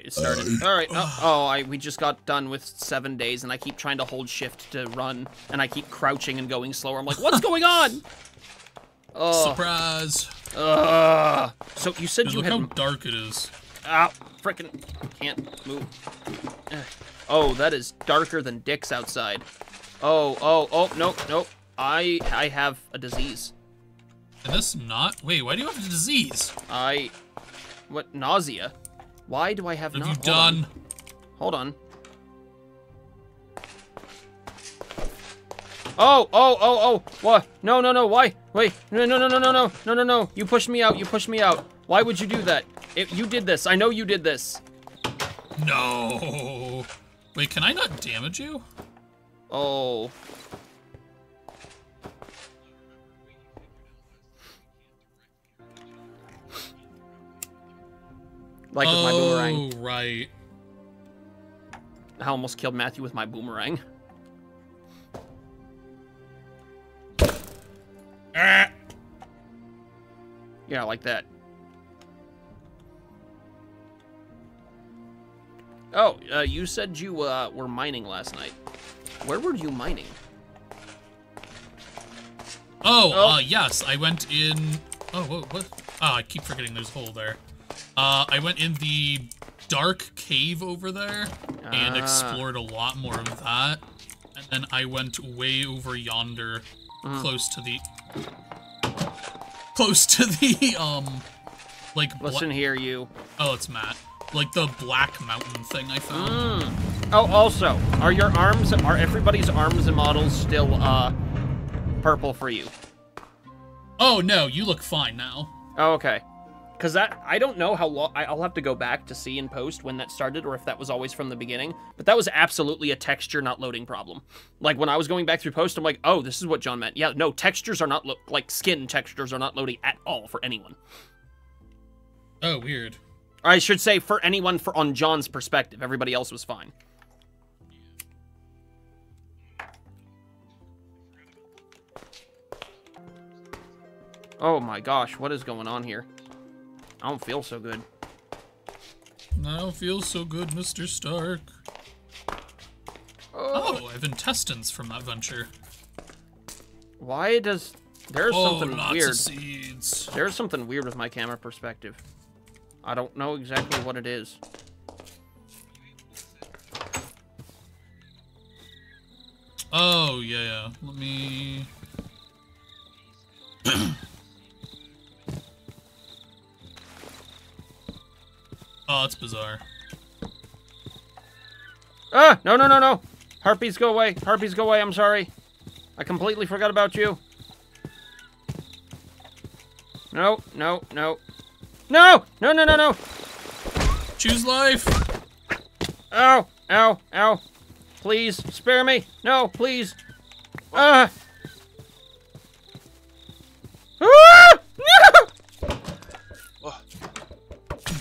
right, it started. All right. Oh, oh, I we just got done with seven days, and I keep trying to hold shift to run, and I keep crouching and going slower. I'm like, what's going on? Oh, Surprise! uh, so you said Dude, you look had how dark it is. Ow, frickin' can't move. Oh, that is darker than dicks outside. Oh, oh, oh, no, no. I I have a disease. And this not? Wait, why do you have a disease? I what nausea? Why do I have, have not? you done? Hold on. Oh, oh, oh, oh. What? No, no, no. Why? Wait. No, no, no, no, no, no. No, no, no. You pushed me out. You pushed me out. Why would you do that? It, you did this. I know you did this. No. Wait, can I not damage you? Oh. Like with my boomerang. Oh, right. I almost killed Matthew with my boomerang. Ah. Yeah, like that. Oh, uh, you said you uh, were mining last night. Where were you mining? Oh, Oh. uh, yes, I went in. Oh, whoa, what? Oh, I keep forgetting there's a hole there. Uh, I went in the dark cave over there and Ah. explored a lot more of that. And then I went way over yonder, Mm. close to the. Close to the, um. Like, Listen here, you. oh, it's Matt. Like the black mountain thing I found. Mm. Oh, also, are your arms, are everybody's arms and models still, uh, purple for you? Oh, no, you look fine now. Oh, okay. Because that, I don't know how long, I'll have to go back to see in post when that started or if that was always from the beginning. But that was absolutely a texture not loading problem. Like when I was going back through post, I'm like, oh, this is what John meant. Yeah, no, textures are not, lo- like skin textures are not loading at all for anyone. Oh, weird. I should say for anyone for on John's perspective. Everybody else was fine. Oh my gosh, what is going on here? I don't feel so good. I don't feel so good, Mr. Stark. Oh. oh, I have intestines from that venture. Why does there's oh, something lots weird? of seeds. There's something weird with my camera perspective. I don't know exactly what it is. Oh, yeah, yeah. Let me... oh, that's bizarre. Ah! No, no, no, no! Harpies, go away! Harpies, go away! I'm sorry. I completely forgot about you. No, no, no. No! No, no, no, no! Choose life! Ow! Ow! Ow! Please, spare me! No, please! Ah!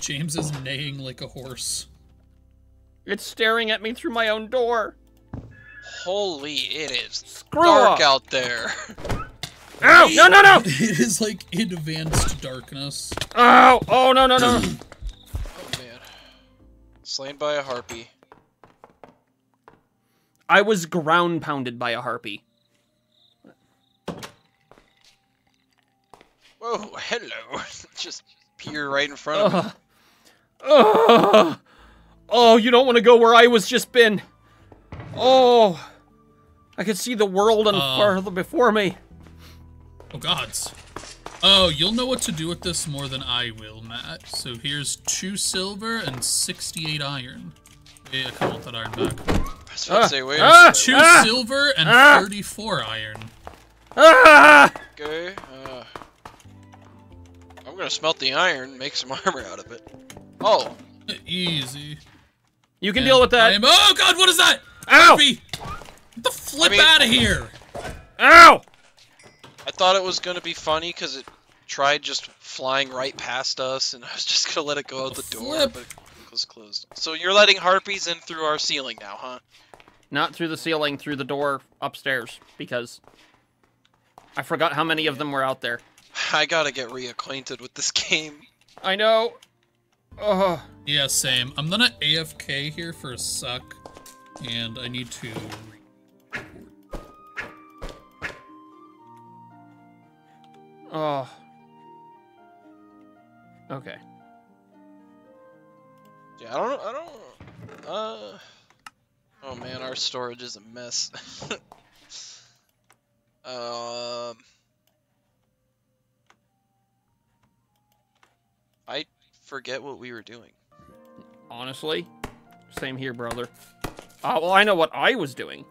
James is neighing like a horse. It's staring at me through my own door. Holy, it is Screw dark off. out there. Ow! No, no, no! It is like advanced darkness. Ow! Oh, no, no, no. Oh man. Slain by a harpy. I was ground pounded by a harpy. Whoa, hello. Just peer right in front of me. Ugh. Ugh. Oh, you don't want to go where I was just been. Oh. I could see the world unfurl before me. Oh, gods. Oh, you'll know what to do with this more than I will, Matt. So here's two silver and 68 iron. Wait, I can want that iron back. I was about to say, wait a Two second. Ah! silver and Ah! 34 iron. Ah! Okay, uh, I'm gonna smelt the iron, make some armor out of it. Oh, Easy. You can And deal with that. am- oh, God, what is that? Ow! Harpy! Get the flip I mean- out of here! Ow! I thought it was gonna be funny because it tried just flying right past us, and I was just gonna let it go out the door, Flip. but it was closed. So you're letting harpies in through our ceiling now, huh? Not through the ceiling, through the door upstairs, because I forgot how many of them were out there. I gotta get reacquainted with this game. I know. Oh, Yeah, same. I'm gonna AFK here for a sec, and I need to. oh. Okay. Yeah, I don't. I don't. Uh. Oh man, our storage is a mess. um. Forget what we were doing. Honestly, same here, brother. Uh, well, I know what I was doing.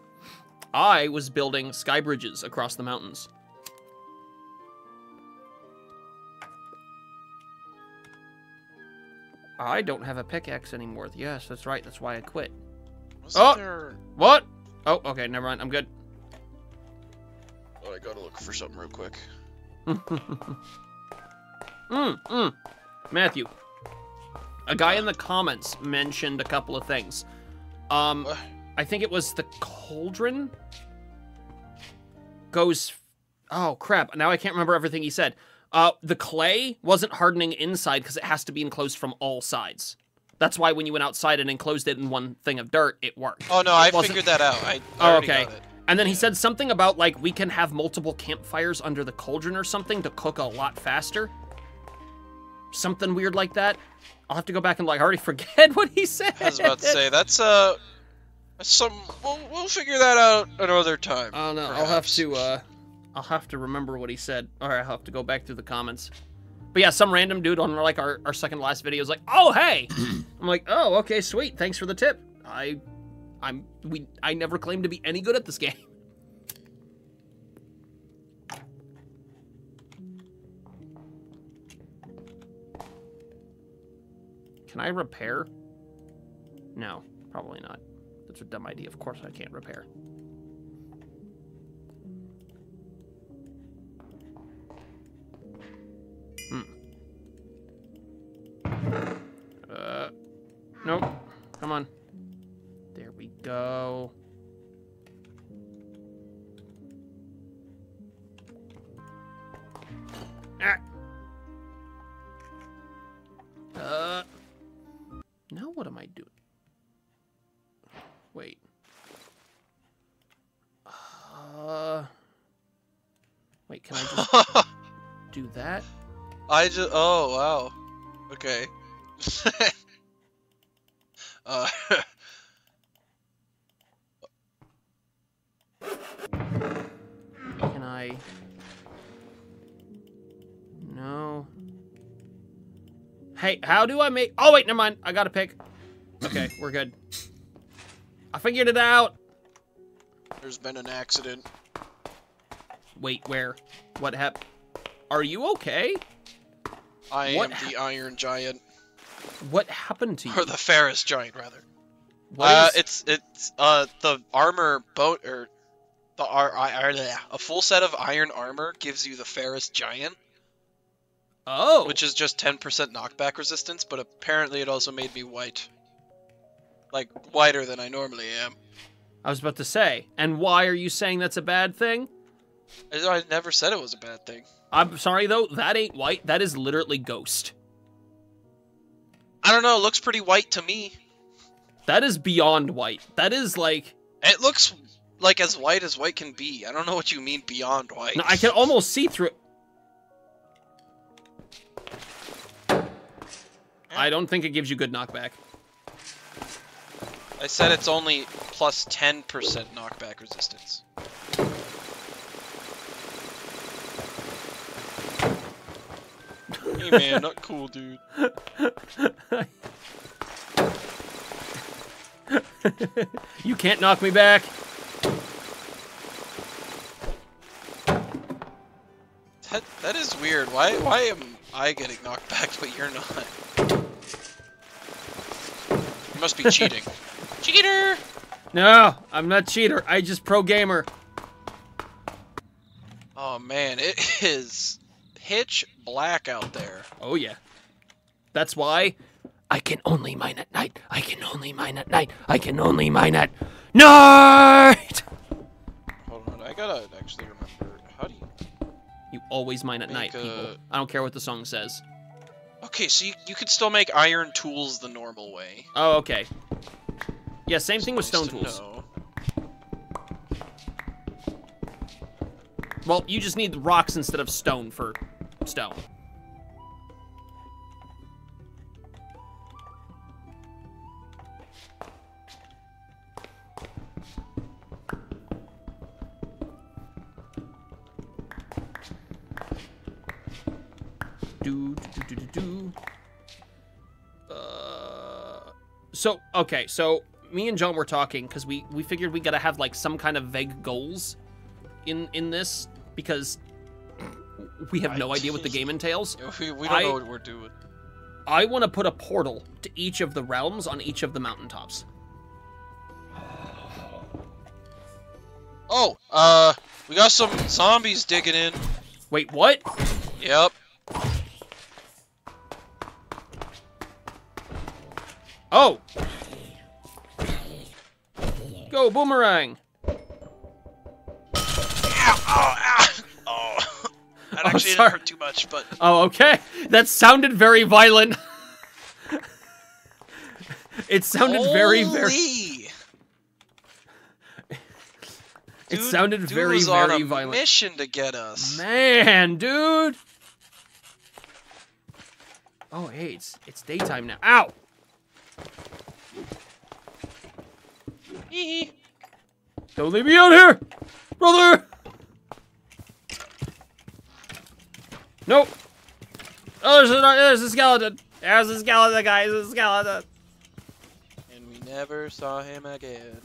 I was building sky bridges across the mountains. I don't have a pickaxe anymore. Yes, that's right. That's why I quit. Wasn't Oh! there? What? Oh, okay. Never mind. I'm good. Oh, I gotta look for something real quick. mm, mm. Matthew, a guy in the comments mentioned a couple of things. Um, I think it was the cauldron goes. Oh crap! Now I can't remember everything he said. Uh, the clay wasn't hardening inside because it has to be enclosed from all sides. That's why when you went outside and enclosed it in one thing of dirt, it worked. Oh no, I figured that out. I, Oh, okay. And then he said something about like we can have multiple campfires under the cauldron or something to cook a lot faster. Something weird like that. I'll have to go back and like I already forget what he said. I was about to say that's uh, some. We'll, we'll figure that out another time. Oh no, I'll have to uh I'll have to remember what he said. Or I'll have to go back through the comments. But yeah, some random dude on like our, our second last video was like, "Oh hey," I'm like, "Oh okay, sweet, thanks for the tip." I, I'm we I never claimed to be any good at this game. Can I repair? No, probably not. That's a dumb idea. Of course I can't repair. Uh, nope. Come on. There we go. Ah. Uh. Now what am I doing? Wait. Uh. Wait, can I just do that? I just. Oh wow. Okay. uh, Can I? No. Hey, how do I make? Oh wait, never mind. I got a pick. Okay, we're good. I figured it out. there's been an accident. Wait, where? What happened? Are you okay? I What am the Iron Giant, What happened to you? or the Ferrous Giant, rather. What uh, is- it's it's uh the armor boat or the ar- I- I- a full set of iron armor gives you the Ferrous Giant, oh, which is just 10% knockback resistance, but apparently it also made me white. Like whiter than I normally am. I was about to say. And why are you saying that's a bad thing? I, never said it was a bad thing. I'm sorry though. That ain't white. That is literally ghost. I don't know, it looks pretty white to me. That is beyond white. That is like. It looks like as white as white can be. I don't know what you mean beyond white. No, I can almost see through. it. I don't think it gives you good knockback. I said it's only plus 10% knockback resistance. hey man, not cool, dude. you can't knock me back. That, that is weird. Why why am I getting knocked back but you're not? You must be cheating. Cheater! No, I'm not cheater. I just pro gamer. Oh man, it is pitch black out there. Oh yeah. That's why I can only mine at night. I can only mine at night. I can only mine at night. Hold on, I gotta actually remember. You? Always mine at Make night, people. I don't care what the song says. Okay, so you, you could still make iron tools the normal way. Oh, okay. Yeah, same thing with stone to tools. know. Well, you just need rocks instead of stone for stone. Do, do, do, do, do, do. Uh, so, okay, so me and John were talking because we, we figured we gotta have like some kind of vague goals in in this because we have no I- idea what the game entails. We, we don't I- know what we're doing. I want to put a portal to each of the realms on each of the mountaintops. Oh, uh, we got some zombies digging in. Wait, what? Yep. Oh! Go, boomerang! Ow, oh, ow. Oh. That Oh, actually sorry. didn't hurt too much, but Oh, okay. That sounded very violent. it sounded very, very. It Dude- sounded dude very, was on very a violent. mission to get us. Man, dude. Oh, hey, it's it's daytime now. Ow! Hee. Don't leave me out here, brother. Nope. Oh, there's a, there's a skeleton. There's a skeleton, guys. There's a skeleton. And we never saw him again.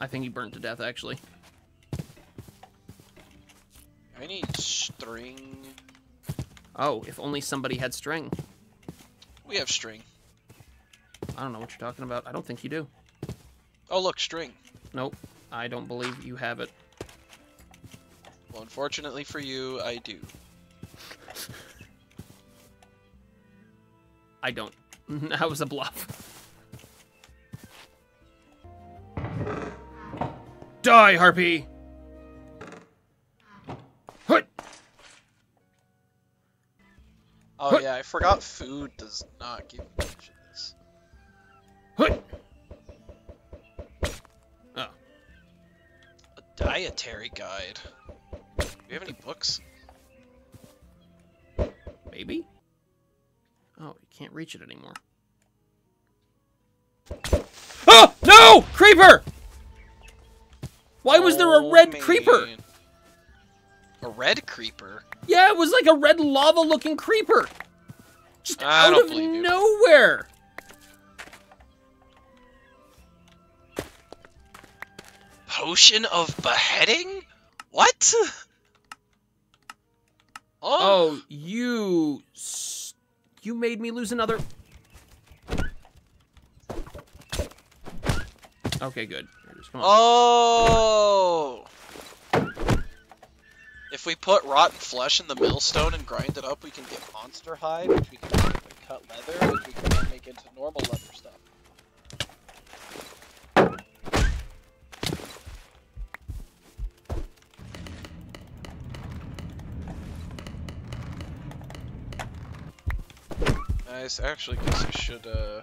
I think he burned to death, actually. I need string. Oh, if only somebody had string. We have string. I don't know what you're talking about. I don't think you do. Oh, look, string. Nope. I don't believe you have it. Well, unfortunately for you, I do. I don't. that was a bluff. Die, Harpy! Hut! Oh yeah, I forgot food does not give you this. Hut! Oh. A dietary guide. Do we have any books? Maybe? Oh, you can't reach it anymore. Oh! No! Creeper! Why was there a Oh, red creeper? A red creeper? Yeah, it was like a red lava looking creeper. Just I out don't of nowhere. you. Potion of beheading? What? Oh, Oh, you. You made me lose another. Okay, good. Here it is. Come on. Oh! If we put rotten flesh in the millstone and grind it up, we can get monster hide, which we can cut leather, which we can then make into normal leather stuff. Nice. I actually guess I should, uh...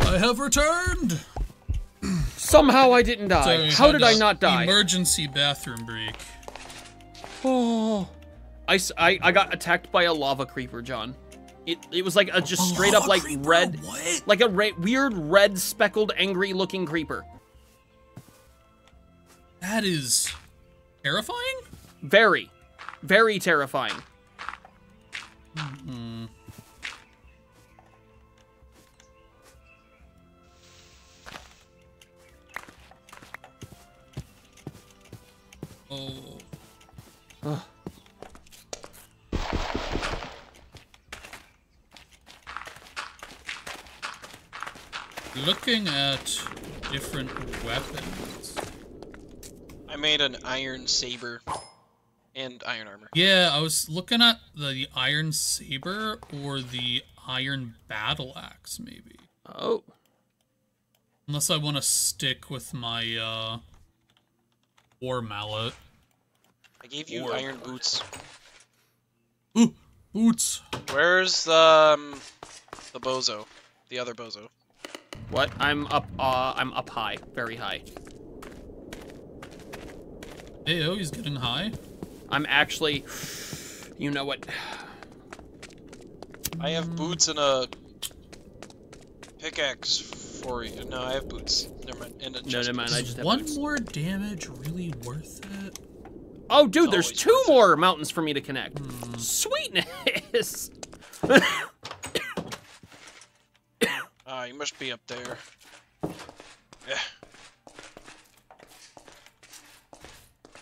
I have returned. Somehow I didn't die. we How did I not die? Emergency bathroom break. Oh. I I got attacked by a lava creeper, John. It, it was like a just A straight up like creeper? red, What? like a re- weird red speckled angry looking creeper. That is terrifying. Very, very terrifying. Hmm. Ugh. Looking at different weapons. I made an iron saber and iron armor. Yeah, I was looking at the iron saber or the iron battle axe, maybe. Oh, Unless I want to stick with my uh, war mallet. I gave you Or- iron boots. Ooh, Boots. Where's um the bozo? The other bozo. What? I'm up. Uh, I'm up high, very high. Hey, oh, he's getting high. I'm actually. You know what? I have boots and a pickaxe for you. No, I have boots. Never mind. And a No, never mind. I just have one boots. more damage really worth it? Oh, dude, there's two worth more mountains for me to connect. Hmm. Sweetness. Ah, you must be up there. Yeah.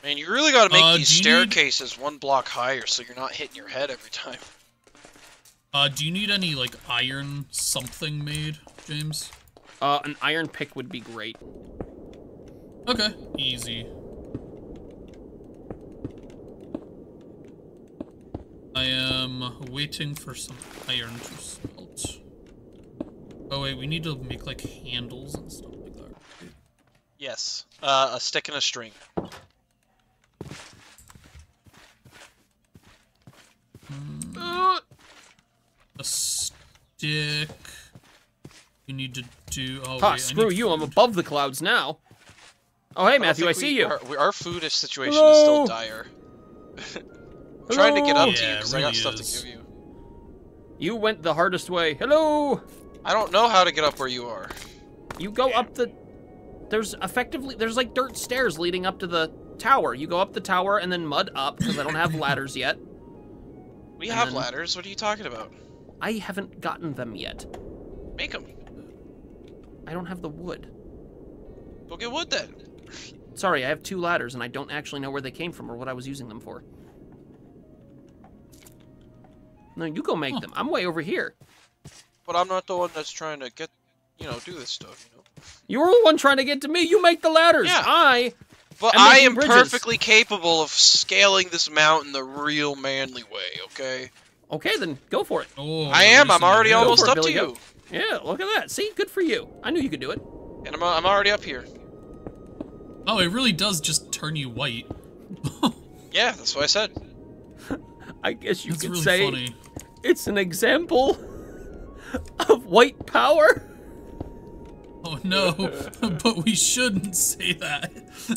Man, you really gotta make Uh, these do you need- staircases one block higher so you're not hitting your head every time. Uh, do you need any, like, iron something made, James? uh, an iron pick would be great. Okay, easy. I am waiting for some iron to smelt. Oh wait, we need to make like handles and stuff like that. Yes. Uh, a stick and a string. Uh, A stick. We need to do. Oh, ha, wait, screw need you. I'm above the clouds now. Oh, hey, Matthew, I think see we- you. Our, we- our food situation is still dire. I'm trying to get up to you Yeah, it because I got really stuff is. to give you. You went the hardest way. Hello. I don't know how to get up where you are. You go up the. There's effectively there's like dirt stairs leading up to the tower. You go up the tower and then mud up because I don't have ladders yet. We And have then- ladders. What are you talking about? I haven't gotten them yet. Make them. I don't have the wood. Go get wood then. Sorry, I have two ladders and I don't actually know where they came from or what I was using them for. No, you go make Huh. them. I'm way over here. But I'm not the one that's trying to get, you know, do this stuff. You know. You were the one trying to get to me. You make the ladders. Yeah. I. But I'm I am bridges. perfectly capable of scaling this mountain the real manly way. Okay. Okay, then go for it. Oh, I am. I'm already. Go almost for it, up to you, Goat. Yeah, look at that. See, good for you. I knew you could do it. and I'm I'm already up here. Oh, it really does just turn you white. Yeah, that's what I said. I guess you That's could really say funny. it's an example of white power. Oh no, but we shouldn't say that.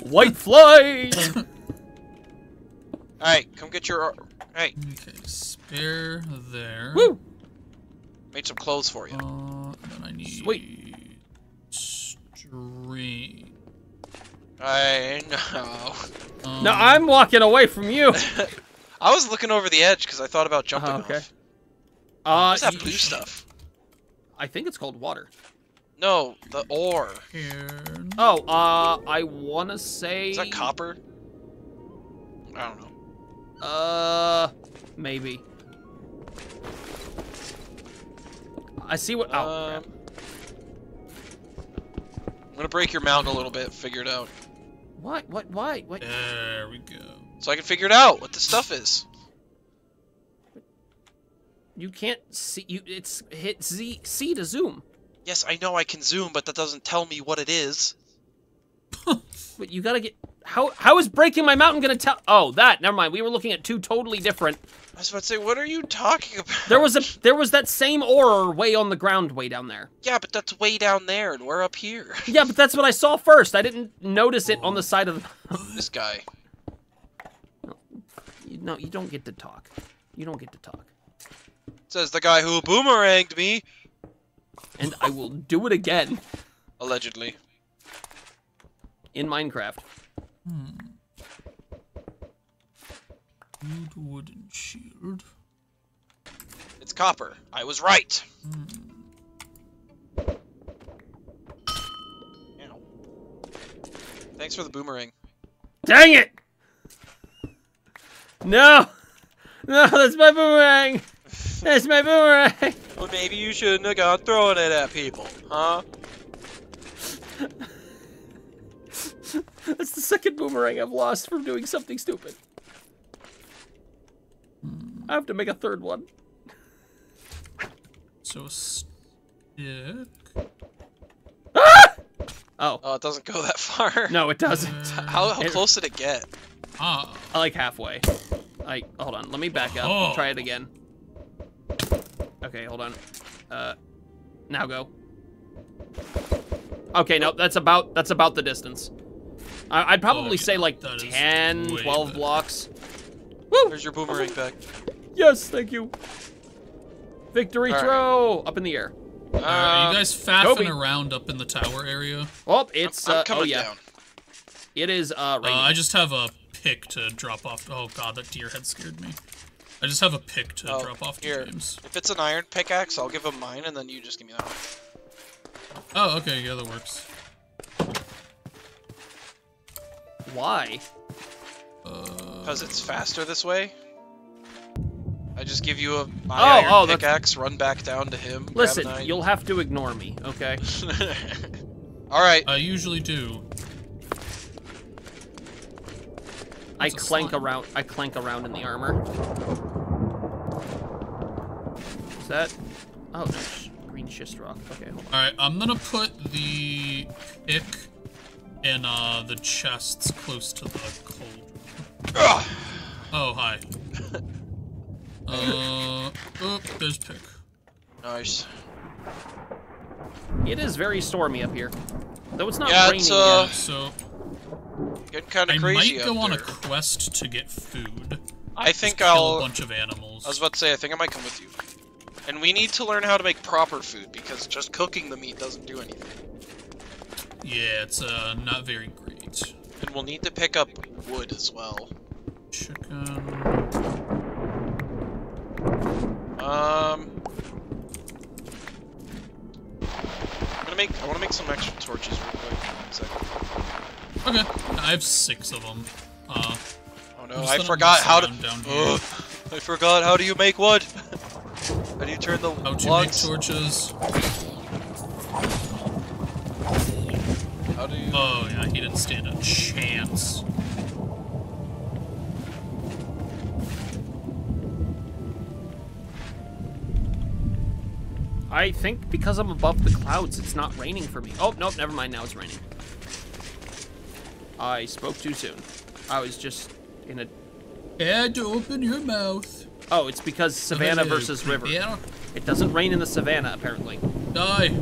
White flight. All right, come get your. Hey, Okay, spare there. Woo! made some clothes for you. Uh, then I need Sweet. string. I know. Um, No, I'm walking away from you. I was looking over the edge because I thought about jumping Oh, okay. off. Uh, What's that y- blue stuff? I think it's called water. No, the ore. Here. Oh, uh, I want to say. Is that copper? I don't know. Uh, maybe. I see what. Oh, Um, crap. I'm gonna break your mountain a little bit. Figure it out, What? What? Why? What? There we go. So I can figure it out what the stuff is. You can't see. You. It's hit Z C to zoom. Yes, I know I can zoom, but that doesn't tell me what it is. But you gotta get. How? How is breaking my mountain gonna tell? Oh, that. Never mind. We were looking at two totally different. I was about to say, what are you talking about? There was a. There was that same ore way on the ground, way down there. Yeah, but that's way down there, and we're up here. Yeah, but that's what I saw first. I didn't notice it on the side of the. this guy. You- No, you don't get to talk. You don't get to talk. Says the guy who boomeranged me. And I will do it again Allegedly. in Minecraft. Hmm. Wood, wooden shield. It's copper. I was right. Hmm. Ow. Thanks for the boomerang. Dang it! No! No, that's my boomerang! That's my boomerang! Well, maybe you shouldn't have gone throwing it at people, huh? That's the second boomerang I've lost from doing something stupid. I have to make a third one. So a stick. Oh, Oh, it doesn't go that far. no, it doesn't. How, how It- close did it get? Ah, I like halfway. I hold on, let me back up. Oh. Try it again. Okay, hold on. Uh, now go. Okay, no, that's about that's about the distance. I, I'd probably Okay, say like that is 10, 12 better. blocks. Woo! There's your boomerang back. Yes, thank you. Victory All right. throw up in the air. Alright, are you guys faffing Kobe. around up in the tower area? Oh, it's I'm uh, coming oh yeah, down. it is uh, Uh. I just have a pick to drop off. Oh god, that deer head scared me. I just have a pick to Oh, drop off to here. James. If it's an iron pickaxe, I'll give him mine, and then you just give me that one. Oh, okay, yeah, that works. Why? Uh, Because it's faster this way. I just give you a my Oh, iron oh, that's- pickaxe, run back down to him. Listen, you'll have to ignore me, okay? All right. I usually do. I clank slime. around. I clank around in the armor. Is that? Oh, no, sh- green schist rock. Okay, hold on. Alright, I'm gonna put the pick in uh, the chests close to the cold. Ugh. Oh, hi. uh, oh, there's pick. Nice. It is very stormy up here, though it's not Yeah, raining it's, uh, yet. So, Getting kind I of crazy might go on a quest to get food. I think Kill a I'll. bunch of animals. I was about to say, I think I might come with you. And we need to learn how to make proper food because just cooking the meat doesn't do anything. Yeah, it's uh, not very great. And we'll need to pick up wood as well. Chicken. Um. I'm gonna make. I want to make some extra torches real quick. One second. Okay, I have six of them. Uh, Oh no! I'm just I gonna forgot how to. mess down Ugh, I forgot how do you make wood? how do you turn the how to make logs? torches. How do you? Oh yeah, he didn't stand a chance. I think because I'm above the clouds, it's not raining for me. Oh, nope, never mind. Now it's raining. I spoke too soon. I was just in a. Had to open your mouth. Oh, it's because savannah Hello, versus river. Yeah. It doesn't rain in the savannah, apparently. Die.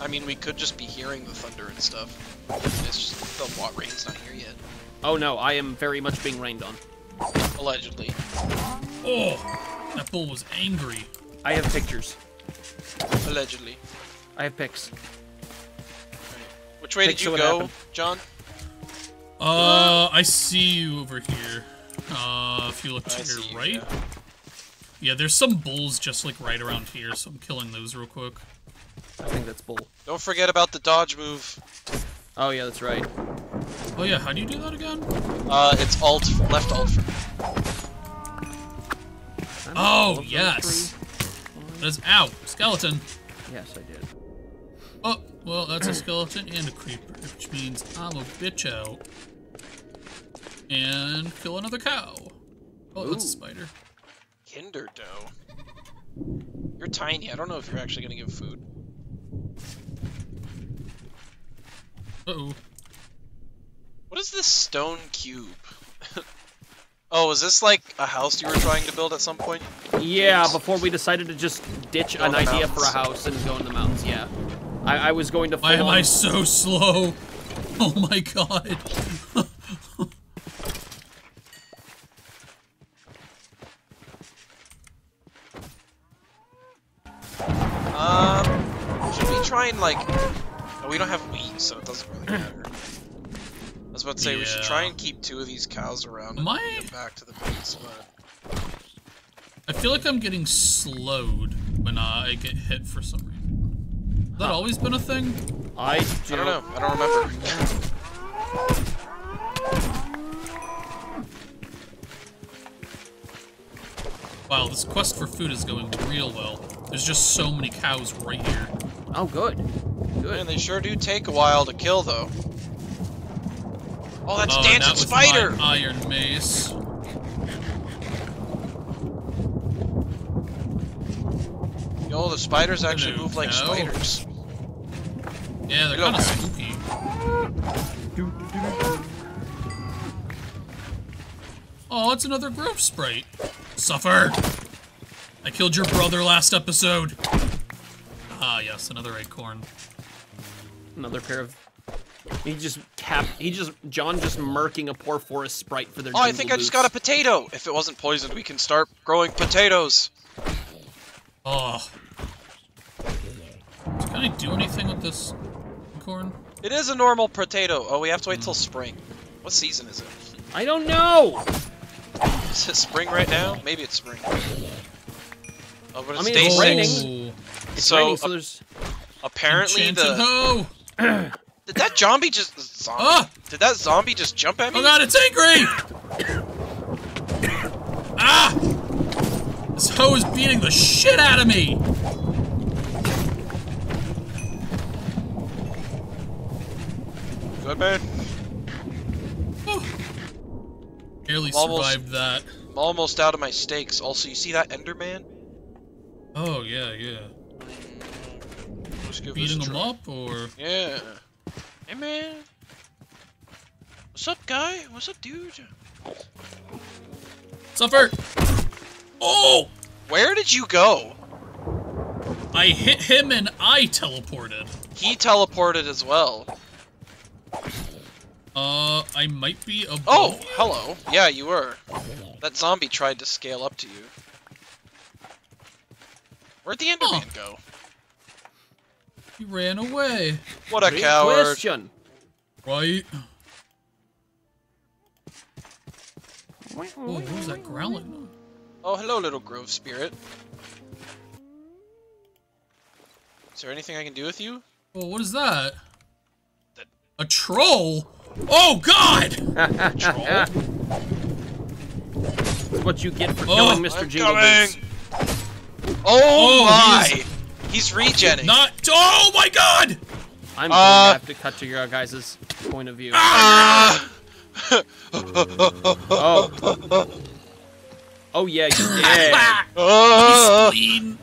I mean, we could just be hearing the thunder and stuff. It's just the wa- rain's not here yet. Oh no, I am very much being rained on. Allegedly. Oh, that bull was angry. I have pictures. Allegedly. I have pics. Which way did you go, happened. John? Uh, I see you over here. Uh, if you look to see your you, right. yeah. Yeah, there's some bulls just like right around here, so I'm killing those real quick. I think that's bull. Don't forget about the dodge move. Oh yeah, that's right. Oh yeah, how do you do that again? Uh, it's alt, left alt. For, I'm Oh, all of those yes. three. That is ow, skeleton. Yes, I did. Oh, well, that's a skeleton and a creeper, which means I'm a bitch out. And kill another cow. Oh, that's a spider. Kinder dough. You're tiny. I don't know if you're actually gonna give food. Uh oh. What is this stone cube? oh, is this like a house you were trying to build at some point? Yeah, before we decided to just ditch Go an in the idea for a house and go in the mountains, yeah. I, I was going to Why am I so slow? Oh my god. Um, should we try and like? Oh, we don't have wheat, so it doesn't really matter. I was about to say we should try and keep two of these cows around Am and I- get back to the base, but I feel like I'm getting slowed when uh, I get hit for some reason. Has that always been a thing? I, I don't know. I don't remember. Wow, this quest for food is going real well. There's just so many cows right here. Oh, good. Good. And they sure do take a while to kill, though. Oh, that's oh, dancing not with spider. my iron mace. Yo, the spiders actually Hello, move like cow. spiders. Yeah, they're kind of spooky. Oh, it's another grove sprite. Suffer! I killed your brother last episode. Ah, yes, another acorn. Another pair of. He just cap. He just John just murking a poor forest sprite for their. Oh, I think I just got a potato. If it wasn't poisoned, we can start growing potatoes. Oh. Can I do anything with this corn? It is a normal potato. Oh, we have to wait till spring. What season is it? I don't know. Is it spring right now? Maybe it's spring. Oh, but it's I mean, day it's six. raining. It's So, raining, so there's. Apparently, the did that zombie just zombie? Ah! Did that zombie just jump at me? Oh god, it's angry! ah! This hoe is beating the shit out of me! Good man. Whew. Barely Almost- survived that. I'm almost out of my steaks. Also, you see that Enderman? Oh, yeah, yeah. Mm-hmm. Let's give Beating a them up, or... Yeah. Hey man. What's up, guy? What's up, dude? Suffer! Oh! Where did you go? I hit him and I teleported. He teleported as well. Uh, I might be above Oh, you? hello. Yeah, you were. That zombie tried to scale up to you. Where'd the Enderman Huh. go? He ran away. What a Great coward. question. Right? Oh, who's that growling? Oh, hello, little grove spirit. Is there anything I can do with you? Oh, what is that? That- A troll? Oh, God! Troll? It's what you get for Oh, killing Mr. I'm Jingle Oh, Oh, my! He's regenning. Not. Oh, my God! I'm Uh, going to have to cut to your guys' point of view. Ah! Oh. Oh yeah, you did. He's.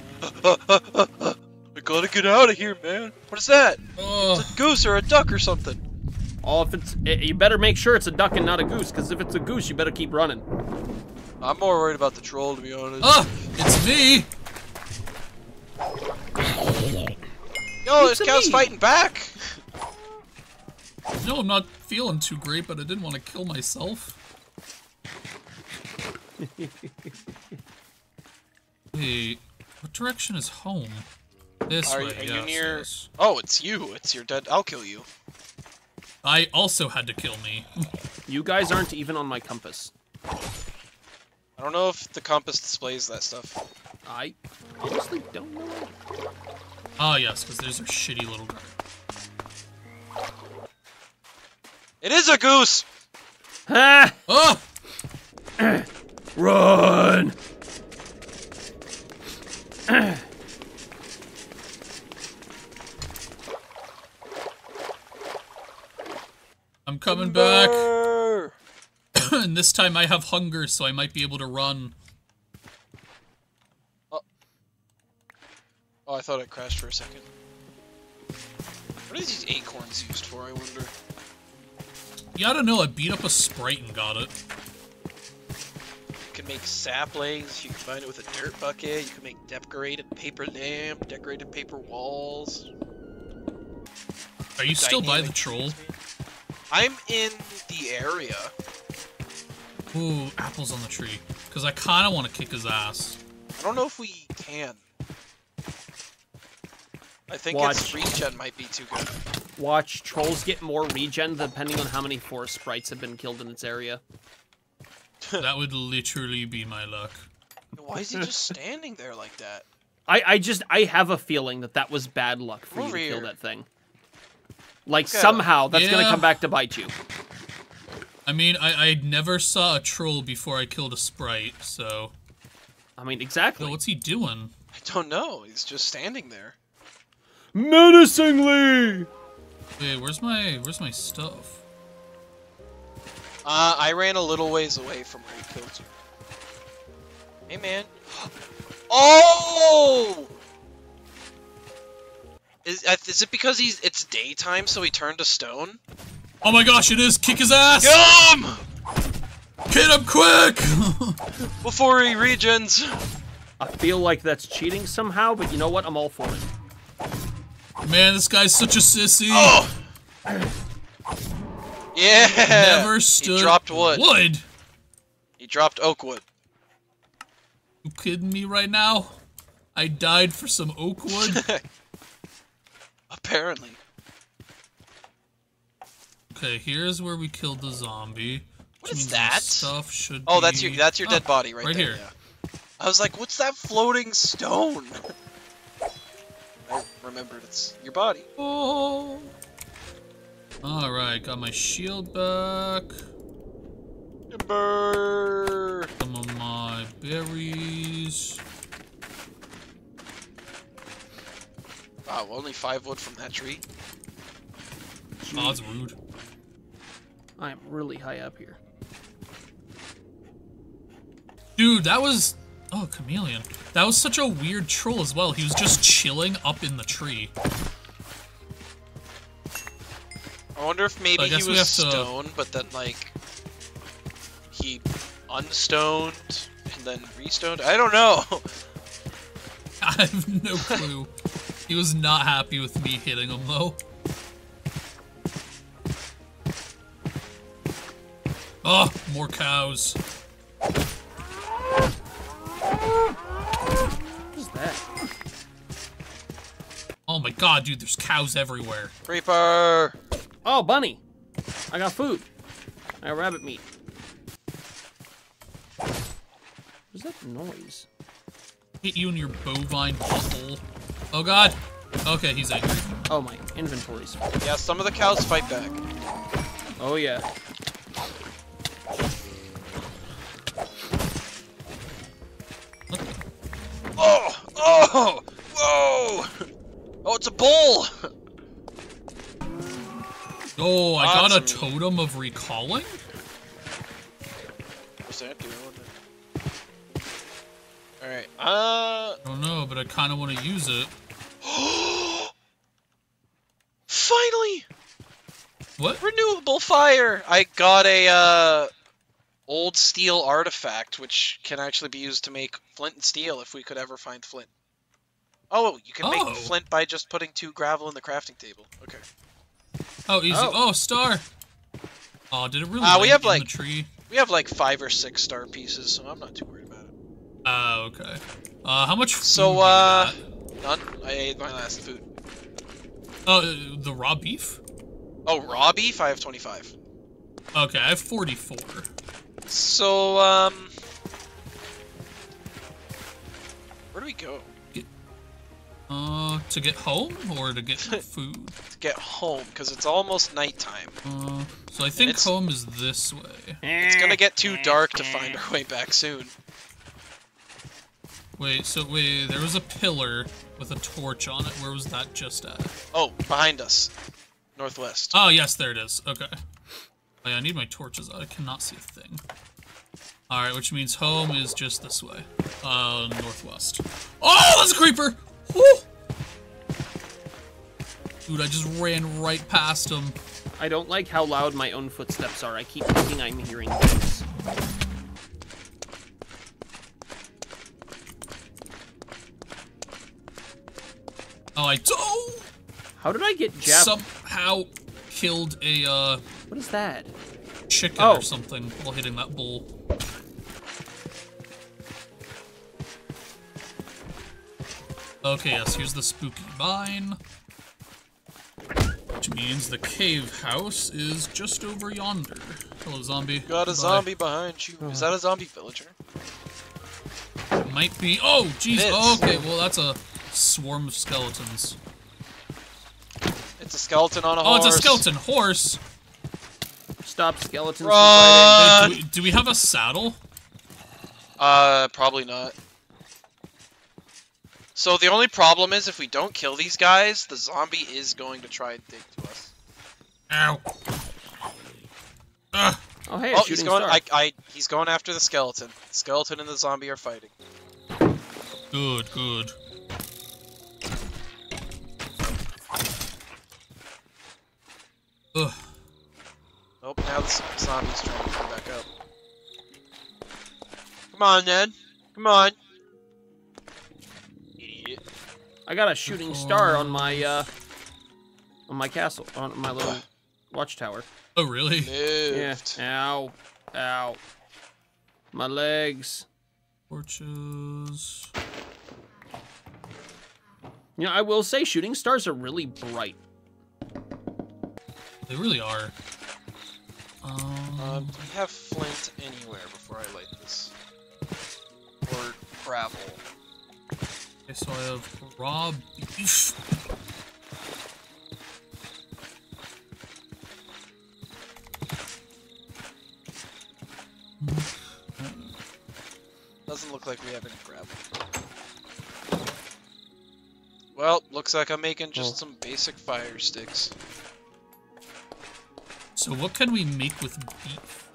I gotta get out of here, man. What is that? Oh, A goose or a duck or something? Oh, if it's, eh, you better make sure it's a duck and not a goose, because if it's a goose, you better keep running. I'm more worried about the troll, to be honest. ah, it's me. Yo, this it's a cow's me. fighting back. No, I'm not feeling too great, but I didn't want to kill myself. Wait, what direction is home? This Are, way. are you near? yes. Oh, it's you. It's your dead. I'll kill you. I also had to kill me. You guys aren't even on my compass. I don't know if the compass displays that stuff. I honestly don't know. Ah, yes, because there's a shitty little guy. It is a goose. Ha! Oh! Run! I'm coming back. And this time I have hunger, so I might be able to run. Oh. oh, I thought it crashed for a second. What are these acorns used for? I wonder. Yeah, I don't know. I beat up a sprite and got it. You can make saplings. You can combine it with a dirt bucket. You can make decorated paper lamp, decorated paper walls. Are you still by the Dynamic troll? I'm in the area. Ooh, apples on the tree. Because I kind of want to kick his ass. I don't know if we can. I think Watch. its regen might be too good. Watch trolls get more regen depending on how many forest sprites have been killed in its area. that would literally be my luck. Why is he just standing there like that? I, I just I have a feeling that that was bad luck for you Over to kill that thing. Like Okay. somehow that's gonna come back to bite you. I mean, I, I never saw a troll before I killed a sprite, so... I mean Yo, exactly. what's he doing? I don't know. He's just standing there. Menacingly. Wait, where's my where's my stuff? Uh, I ran a little ways away from where he killed you. Hey, man. Oh! Is, uh, is it because he's it's daytime, so he turned to stone? Oh my gosh, it is! Kick his ass! Kill him! Hit him quick! Before he regens. I feel like that's cheating somehow, but you know what? I'm all for it. Man, this guy's such a sissy. Oh! Yeah! Never stood He dropped wood. Wood? He dropped oak wood. You kidding me right now? I died for some oak wood? Apparently. okay, here's where we killed the zombie. What is that? Stuff should Oh, that's your that's your Oh, dead body right, right there. here. Yeah. I was like, what's that floating stone? I remembered it's your body. Oh. Alright, got my shield back. Timber. Some of my berries. Wow, only five wood from that tree. Oh, that's rude. I am really high up here. Dude, that was... Oh, chameleon. That was such a weird troll as well. He was just chilling up in the tree. I wonder if maybe I he was have to- but then like he unstoned and then restoned. I don't know. I have no clue. He was not happy with me hitting him, though. Oh, more cows. What is that? Oh my god, dude, there's cows everywhere. Reaper. Oh, bunny! I got food. I got rabbit meat. What's that noise? Hit you in your bovine butthole. Oh god. Okay, he's angry. Oh, my inventory's. full. Yeah, some of the cows fight back. Oh, yeah. Oh! Oh! Whoa! Oh, it's a bull! Oh, I got a totem of recalling? What's that doing? Alright, uh... I don't know, but I kind of want to use it. Finally! What? Renewable fire! I got a, uh... Old steel artifact, which can actually be used to make flint and steel if we could ever find flint. Oh, you can Oh. make flint by just putting two gravel in the crafting table. Okay. Oh, easy. Oh. Oh, star. Oh, did it really? Uh, we have, like- the tree. We have like five or six star pieces, so I'm not too worried about it. Oh, okay. Uh, how much? So, uh... None. I ate my last food. Oh, uh, the raw beef. Oh, raw beef? I have 25. Okay, I have forty-four. So, um... Where do we go? Uh, to get home or to get food? To get home, because it's almost nighttime. Uh, so I think home is this way. It's gonna get too dark to find our way back soon. Wait, so wait, there was a pillar with a torch on it. Where was that just at? Oh, behind us. Northwest. Oh, yes, there it is. Okay. Oh, yeah, I need my torches out. I cannot see a thing. Alright, which means home is just this way. Uh, northwest. Oh, that's a creeper! Woo! Dude, I just ran right past him. I don't like how loud my own footsteps are. I keep thinking I'm hearing things. I oh, How did I get jabbed? somehow killed a uh, What is that? chicken Oh. or something while hitting that bull. Okay, yes, here's the spooky vine. Which means the cave house is just over yonder. Hello, zombie. Got a Goodbye. zombie behind you. Is that a zombie villager? Might be. Oh, jeez. Oh, okay, well, that's a swarm of skeletons. It's a skeleton on a Oh, horse. Oh, it's a skeleton horse. Stop skeletons from Run! fighting. Wait, do, we, do we have a saddle? Uh, probably not. So the only problem is if we don't kill these guys, the zombie is going to try and dig to us. Ow. Ugh. Oh, hey, a oh, shooting he's going. star. I, I, he's going after the skeleton. The skeleton and the zombie are fighting. Good, good. Ugh. Nope. Now the z- zombie's trying to come back up. Come on, then. Come on. Idiot. I got a shooting star on my uh on my castle on my little watchtower. Oh, really? Yeah. Ow. Ow. My legs. Torches. You know, I will say shooting stars are really bright. They really are. Um, Um, do we have flint anywhere before I light this? Or gravel? okay, so I have raw beef. Doesn't look like we have any gravel. Well, looks like I'm making just Oh. some basic fire sticks. So what can we make with beef?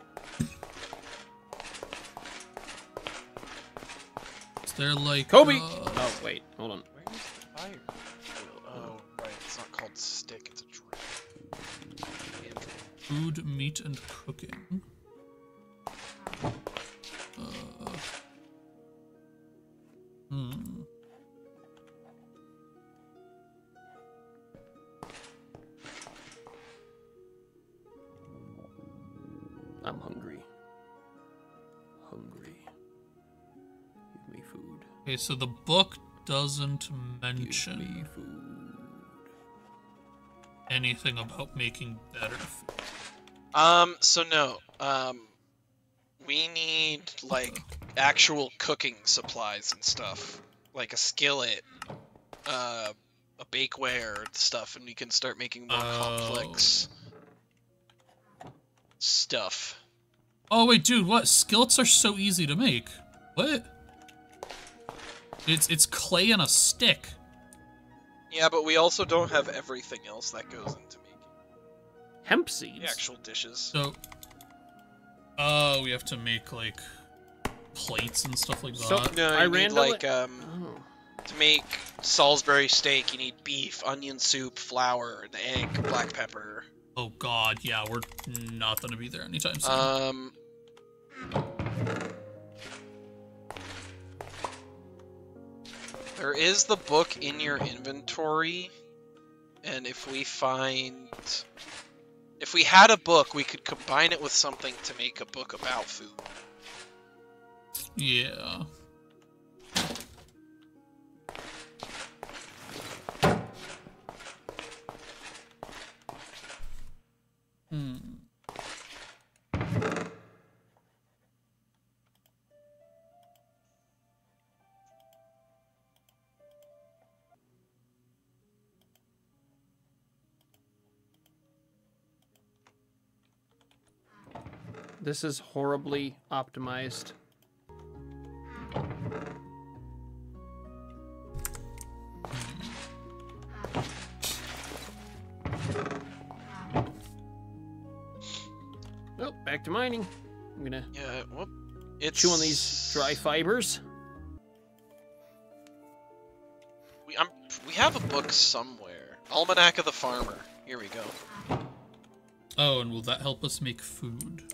Is there like Kobe! uh, Oh, wait. Hold on. Where's the fire? Oh, right. It's not called stick. It's a drill. Damn. food, meat, and cooking? Uh, hmm. Okay, so the book doesn't Give me mention food. anything about making better food. Um, so no. Um, we need, like, actual cooking supplies and stuff. Like a skillet, uh, a bakeware and stuff, and we can start making more complex stuff. Oh wait, dude, what? Skillets are so easy to make. What? It's it's clay and a stick. Yeah, but we also don't have everything else that goes into making Hemp seeds. the actual dishes. So, oh, we have to make like plates and stuff like So- that. No, I you need, random- like, um, Oh. to make Salisbury steak, you need beef, onion soup, flour, an egg, black pepper. oh god, yeah, we're not gonna be there anytime soon. Um. There is the book in your inventory, and if we find. If we had a book, we could combine it with something to make a book about food. yeah. Hmm. This is horribly optimized. Oh, back to mining. I'm gonna Yeah, whoop. It's chew on these dry fibers. We, I'm, we have a book somewhere. Almanac of the Farmer. Here we go. Oh, and will that help us make food?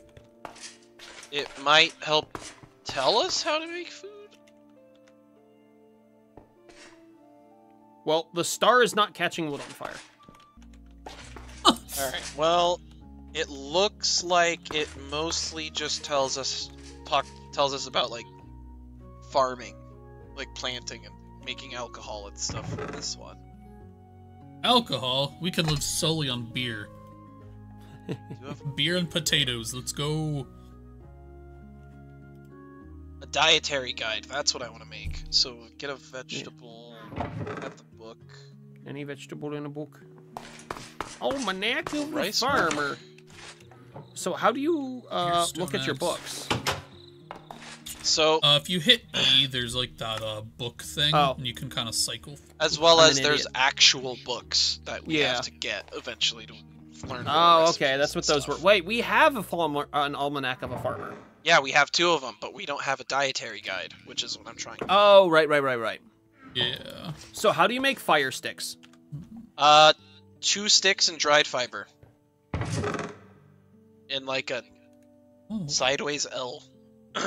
It might help tell us how to make food. Well, the star is not catching wood on fire. All right. Well, it looks like it mostly just tells us talk, tells us about like farming, like planting and making alcohol and stuff. For this one, Alcohol? We can live solely on beer. Do you have Beer and potatoes. Let's go. A dietary guide. That's what I want to make. So get a vegetable. At the book. Any vegetable in a book? Almanac of the Rice Farmer. So how do you uh, look at your books? So Uh, if you hit E, there's like that uh book thing, Oh. and you can kind of cycle. as well I'm as there's idiot. actual books that we Yeah. have to get eventually to learn. Oh, okay, that's what those were. Wait, we have a farm, an almanac of a farmer. Yeah, we have two of them, but we don't have a dietary guide, which is what I'm trying. To oh, right, right, right, right. Yeah. So how do you make fire sticks? Uh, two sticks and dried fiber. In like a oh. sideways L.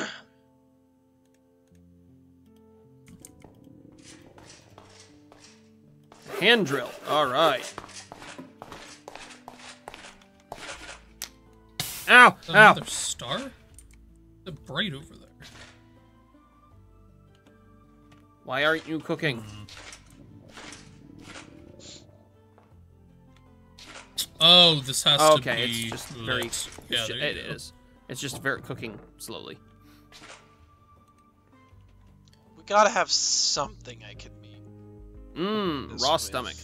Hand drill. All right. Ow! Ow! Another star? The bright over there. Why aren't you cooking? Oh, this has Oh, to okay, be. it's just very. lit. It's Yeah, ju- there it go. is. It's just very cooking slowly. We gotta have something I can meet. Mmm, raw with. stomach.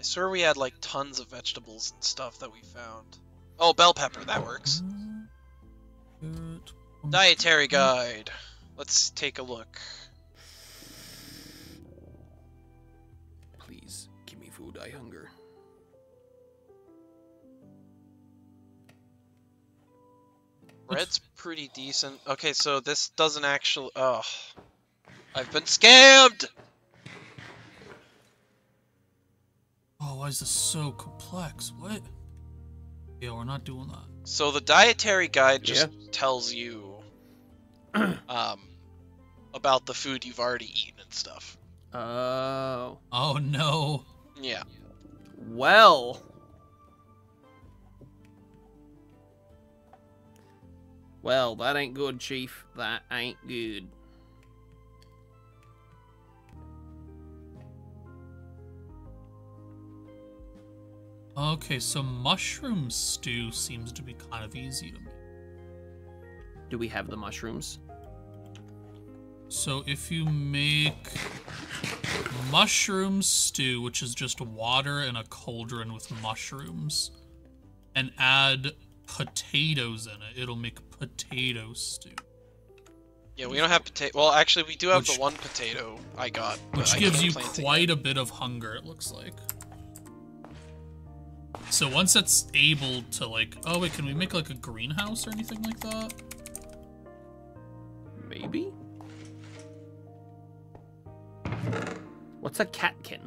I swear we had like tons of vegetables and stuff that we found. Oh, bell pepper, that works. Dietary guide. Let's take a look. Please give me food. I hunger. Red's pretty decent. Okay, so this doesn't actually. Oh, I've been scammed. Oh, why is this so complex? What? Yeah, we're not doing that. So the dietary guide just Yeah. tells you um about the food you've already eaten and stuff. Oh. Oh no. Yeah. Well. Well, that ain't good, Chief. That ain't good. Okay, so mushroom stew seems to be kind of easy to make. Do we have the mushrooms? So if you make mushroom stew, which is just water in a cauldron with mushrooms, and add potatoes in it, it'll make potato stew. Yeah, we don't have potato. Well, actually, we do have Which- the one potato I got. Which I gives you quite it. a bit of hunger, it looks like. So once it's able to like, oh wait, can we make like a greenhouse or anything like that? Maybe? What's a catkin?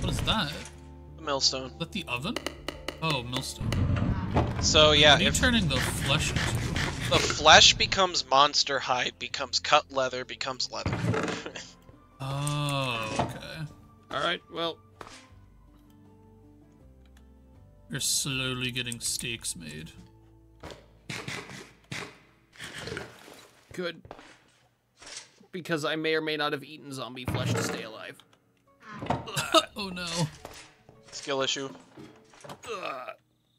What is that? A millstone. Is that the oven? Oh, millstone. So yeah, what are you if turning the flesh into? the flesh becomes monster hide, becomes cut leather, becomes leather. Oh, okay. Alright, well, You're slowly getting steaks made. good. Because I may or may not have eaten zombie flesh to stay alive. Oh no. Skill issue. Ugh.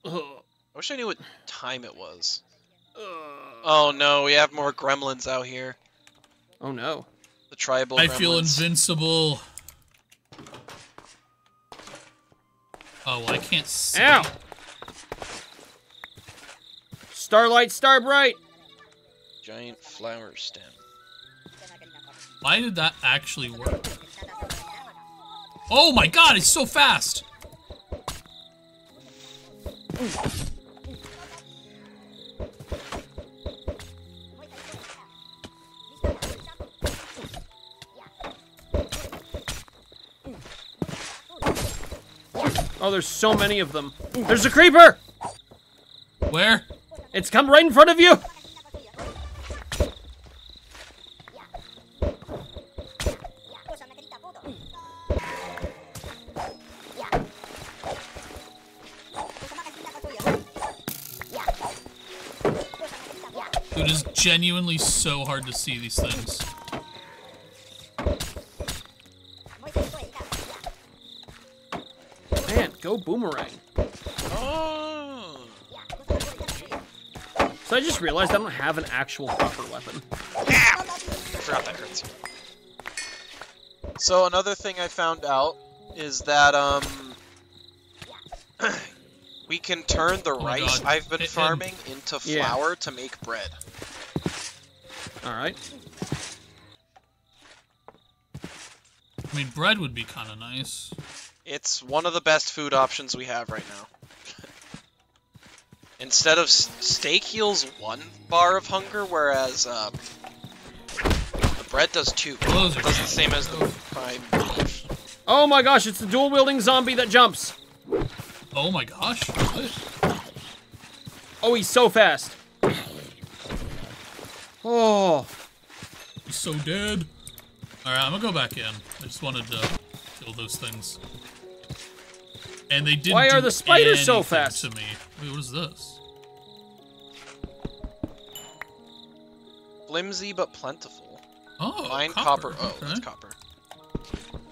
Ugh. I wish I knew what time it was. Oh, oh no, we have more gremlins out here. Oh no. The tribal I gremlins. feel invincible. Oh, I can't see. Ow! Starlight, star bright! Giant flower stem. Why did that actually work? Oh my god, it's so fast! Oh, there's so many of them. There's a creeper! Where? It's come right in front of you! Genuinely so hard to see these things. Man, go boomerang. Oh. So I just realized I don't have an actual proper weapon. I forgot that hurts. So another thing I found out is that um we can turn the my rice God. I've been And- farming into Yeah. flour to make bread. Alright. I mean, bread would be kind of nice. It's one of the best food options we have right now. Instead of s- steak heals one bar of hunger, whereas um, bread does too. Those are It does the same as the prime. Oh my gosh, it's the dual wielding zombie that jumps. Oh my gosh. What? Oh, he's so fast. Oh, He's so dead. Alright, I'm gonna go back in. I just wanted to kill those things. And they didn't Why are do the spiders so anything fast? To me. Wait, what is this? Flimsy but plentiful. Oh, Mine copper. Oh, okay. that's copper.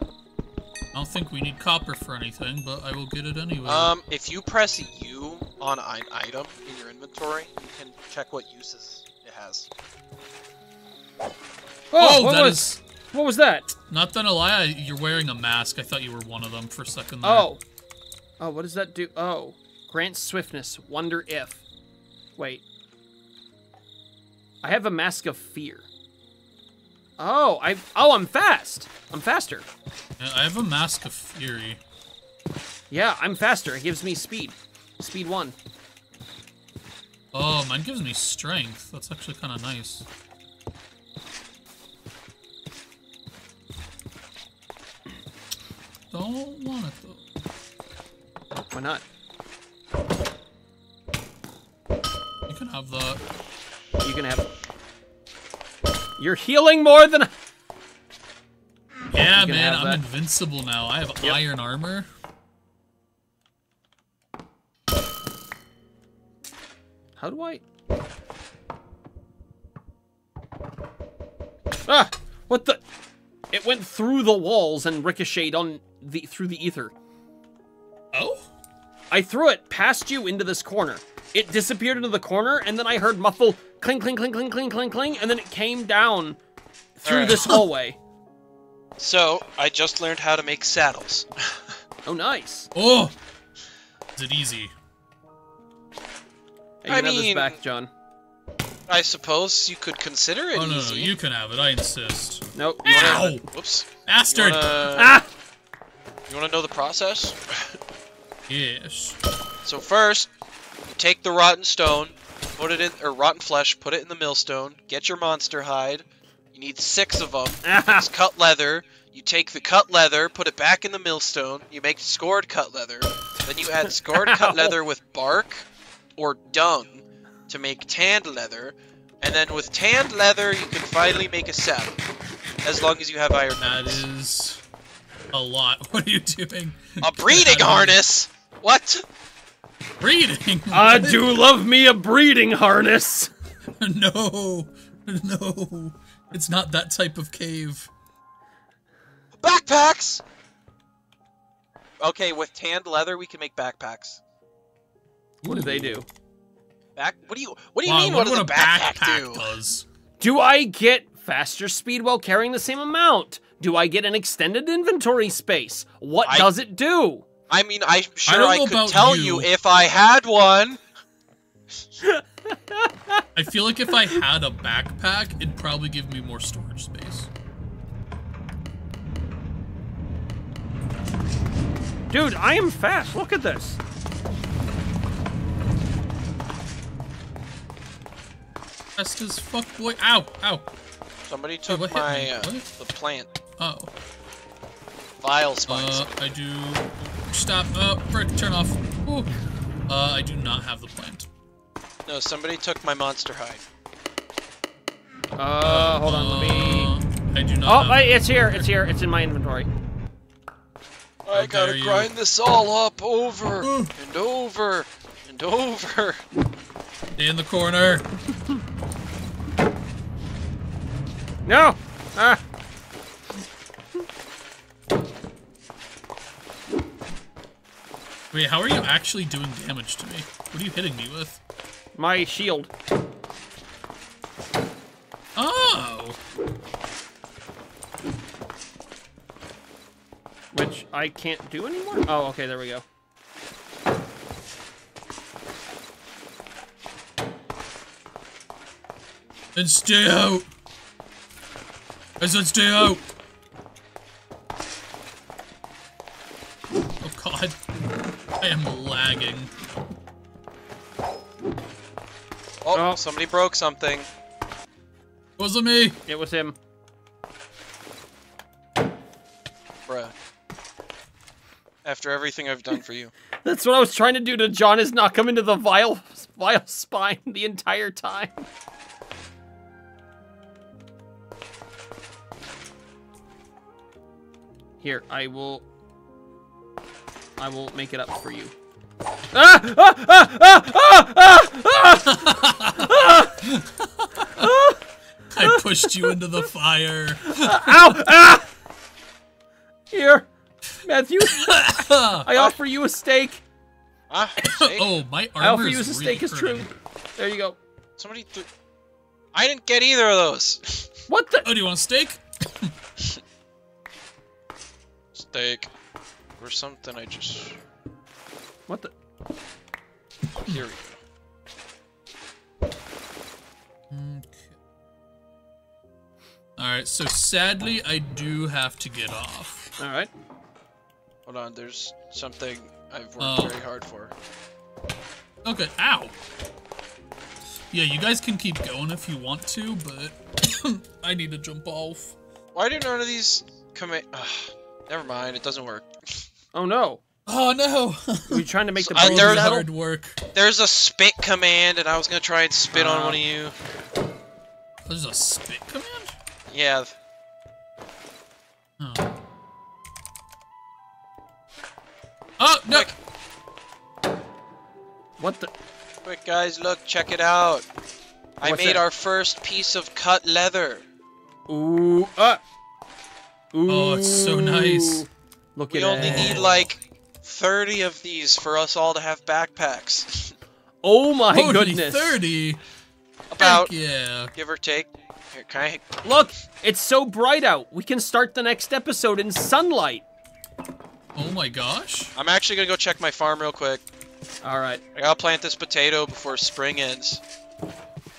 I don't think we need copper for anything, but I will get it anyway. Um, if you press U on an item in your inventory, you can check what uses it has. oh, oh, what that was is what was that? not gonna lie. I, you're wearing a mask. I thought you were one of them for a second. There. Oh, oh, what does that do? Oh, grant swiftness. Wonder if. Wait, I have a mask of fear. Oh, I oh, I'm fast. I'm faster. Yeah, I have a mask of fury. Yeah, I'm faster. It gives me speed. Speed one. Oh, mine gives me strength. That's actually kind of nice. Don't want it though. Why not? You can have that. You can have. You're healing more than. Yeah, man, I'm that. invincible now. I have Yep. iron armor. How do I? Ah! What the? It went through the walls and ricocheted on the through the ether. Oh? I threw it past you into this corner. It disappeared into the corner, and then I heard muffle cling, cling, cling, cling, cling, cling, cling, and then it came down through Alright. this hallway. So, I just learned how to make saddles. Oh, nice. Oh! Is it easy? Hey, you I can have this mean- back, John. I suppose you could consider it Oh, no, no, you can have it. I insist. Nope. Ow! Whoops. You wanna, Ah! you wanna know the process? Yes. So first, you take the rotten stone, put it in, or rotten flesh, put it in the millstone, get your monster hide. You need six of them. Ah! It's cut leather. You take the cut leather, put it back in the millstone. You make scored cut leather. Then you add scored cut leather with bark or dung to make tanned leather. And then with tanned leather, you can finally make a saddle. As long as you have iron That harness. is a lot. What are you doing? A breeding harness! What? Breeding? I do love me a breeding harness. no. No. It's not that type of cave. Backpacks! Okay, with tanned leather, we can make backpacks. What do they do? Back? What do you? What do you Wow, mean? What wonder does a backpack, do? does. Do I get faster speed while carrying the same amount? Do I get an extended inventory space? What I- does it do? I mean, I'm sure don't I, could tell you. you if I had one. I feel like if I had a backpack, it'd probably give me more storage space. Dude, I am fast. Look at this. Fast as fuck, boy. Ow, ow. Somebody took what hit my me? uh, the plant Oh. vile spines. Uh, I do. Stop. Uh, frick, turn off. Ooh. Uh, I do not have the plant. no, somebody took my monster hide. Uh, hold on, let me. Uh, I do not. Oh, have it's here. It's here. It's in my inventory. I gotta dare you. grind this all up over and over and over. In the corner. No. Ah. Wait, how are you actually doing damage to me? What are you hitting me with? My shield. Oh. Which I can't do anymore? Oh, okay, there we go. Then stay out. I said stay out. Oh god. I am lagging. Oh, Oh. somebody broke something. It Wasn't me. It was him. Bruh. After everything I've done for you. That's what I was trying to do to John is not come into the vile, vile spine the entire time. Here, I will. I will make it up for you. Ah! Ah! Ah! Ah! Ah! Ah! Ah! I pushed you into the fire. Ow! Ah! Here, Matthew, I offer you a steak. Ah, steak? Oh, my I offer armor you a is steak really is true. There you go. Somebody threw. I didn't get either of those. What the? Oh, do you want steak? Steak. Or something I just. What the? Here we go. Okay. Alright, so sadly, I do have to get off. All right. Hold on, there's something I've worked Oh. very hard for. Okay, ow! Yeah, you guys can keep going if you want to, but I need to jump off. Why do none of these command? Never mind, it doesn't work. Oh no. Oh no! Are you trying to make the Uh, breeze there's- hard work. There's a spit command, and I was gonna try and spit on Uh. one of you. There's a spit command? Yeah, Oh. Oh, no! Quick. What the? quick guys, look, check it out. I made that? our first piece of cut leather. Ooh. Uh. Ooh. Oh, it's so nice. Look We at only it. need like 30 of these for us all to have backpacks. Oh my Holy goodness. 30! About, Heck yeah. give or take. Here, can I? Look, it's so bright out. We can start the next episode in sunlight. Oh my gosh. I'm actually gonna go check my farm real quick. All right. I gotta plant this potato before spring ends.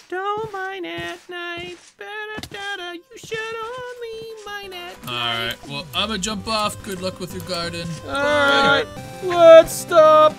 Don't mine at night. You should only mine at night. Alright, well, I'm gonna jump off. Good luck with your garden. All right. Let's stop